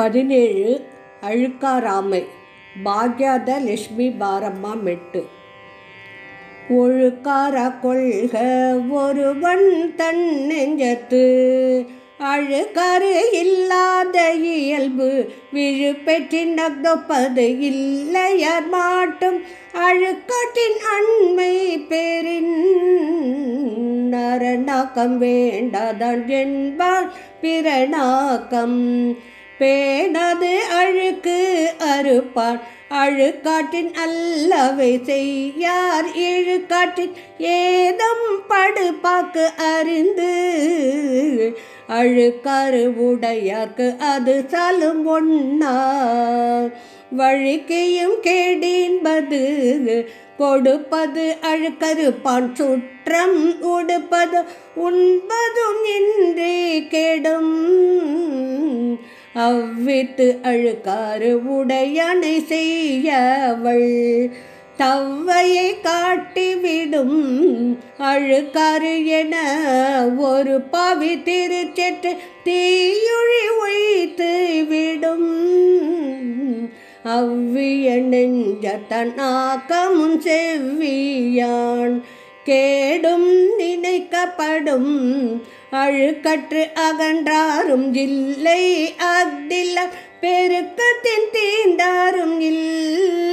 பதினேழு அழுக்காராமை பாக்யாத லட்சுமி பாரம்மா மெட்டு. ஒழுக்கார கொள்க ஒருவன் தன் நெஞ்சத்து. அழுக்காறு இல்லாத இயல்பு விழுப்பெற்றின் நகப்பது இல்லையர் மாட்டும். அழுக்காட்டின் அண்மை பெறின் நரநாக்கம் வேண்டாதான் என்பான் பிறநாக்கம் பேணது அழுக்கு அறுப்பார். அழுக்காட்டின் அல்லவை செய்யார். இழுக்காட்டின் ஏதம் படுப்பாக்கு அறிந்து. அழுக்காறு உடையாக்கு அது சாலும் ஒண்ணா வழிக்கையும் கேடின்பது கொடுப்பது அழுக்கருப்பான் சுற்றம் உடுப்பது உண்பதும் இன்றே கெடும். அவ்வித்து அழுக்காறு உடையணை செய்யவள். தவ்வையை காட்டிவிடும் அழுக்காறு என ஒரு பாவி திருச்செற்று தீயுழி ஒய்த்து விடும் அவ்விய நெஞ்ச தன் ஆக்கமும் செவ்வியான். கேடும் நினைக்கப்படும் அழுக்கற்று அகன்றாரும் இல்லை அக்தில்ல பெருக்கத்தின் தீண்டாரும் இல்லை.